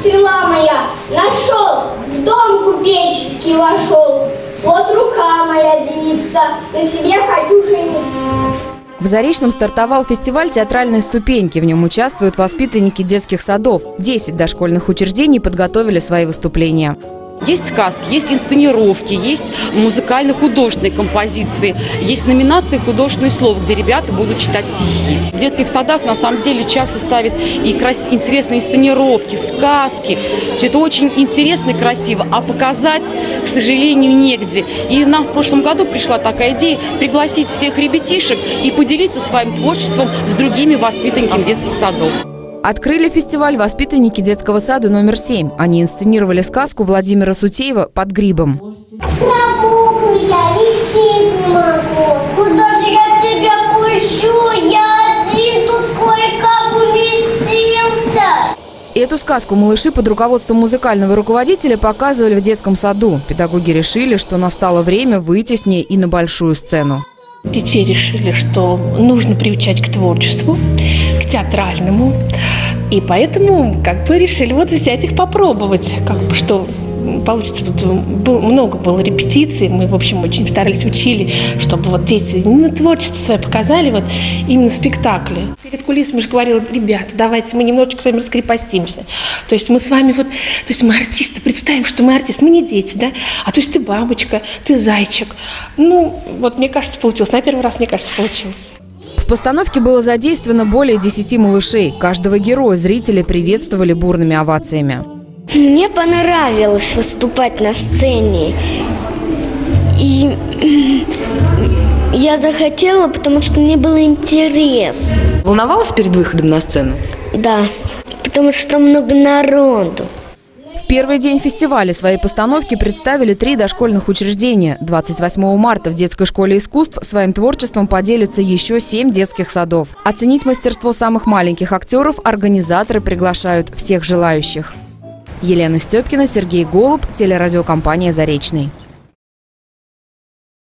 стрела моя, нашел, в дом купеческий вошел. Вот рука моя длится, на тебе хочу жениться. В Заречном стартовал фестиваль театральной ступеньки. В нем участвуют воспитанники детских садов. Десять дошкольных учреждений подготовили свои выступления. Есть сказки, есть инсценировки, есть музыкально-художественные композиции, есть номинации художественных слов, где ребята будут читать стихи. В детских садах на самом деле часто ставят и крас... интересные инсценировки, сказки. Это очень интересно и красиво, а показать, к сожалению, негде. И нам в прошлом году пришла такая идея пригласить всех ребятишек и поделиться своим творчеством с другими воспитанниками детских садов. Открыли фестиваль воспитанники детского сада номер 7. Они инсценировали сказку Владимира Сутеева «Под грибом». Промокну я, лететь не могу. Куда же я тебя пущу? Я один тут кое-как уместился. Эту сказку малыши под руководством музыкального руководителя показывали в детском саду. Педагоги решили, что настало время выйти с ней и на большую сцену. Детей решили, что нужно приучать к творчеству, театральному. И поэтому как бы решили вот взять их попробовать, как бы что получится. Тут был, много было репетиций, мы, в общем, очень старались, учили, чтобы вот дети именно творчество свое показали вот именно в спектакле. Перед кулисами же говорила, ребята, давайте мы немножечко с вами раскрепостимся. То есть мы с вами вот, то есть мы артисты, представим, что мы артисты, мы не дети, да, а то есть ты бабочка, ты зайчик. Ну, вот мне кажется, получилось. На первый раз, мне кажется, получилось. В постановке было задействовано более 10 малышей. Каждого героя зрители приветствовали бурными овациями. Мне понравилось выступать на сцене. И я захотела, потому что мне было интересно. Волновалась перед выходом на сцену? Да, потому что много народу. Первый день фестиваля свои постановки представили три дошкольных учреждения. 28 марта в детской школе искусств своим творчеством поделятся еще семь детских садов. Оценить мастерство самых маленьких актеров организаторы приглашают всех желающих. Елена Степкина, Сергей Голуб, телерадиокомпания «Заречный».